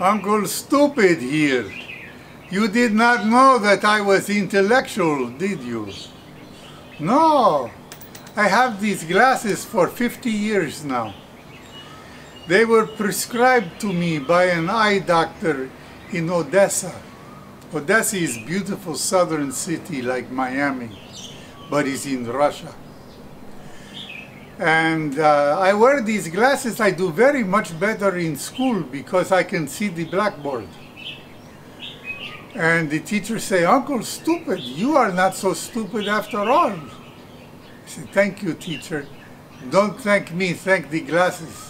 Uncle Stupid here. You did not know that I was intellectual, did you? No. I have these glasses for 50 years now. They were prescribed to me by an eye doctor in Odessa. Odessa is a beautiful southern city like Miami, but it's in Russia. And uh, I wear these glasses, I do very much better in school because I can see the blackboard. And the teachers say, Uncle, stupid, you are not so stupid after all. I said, thank you, teacher. Don't thank me, thank the glasses.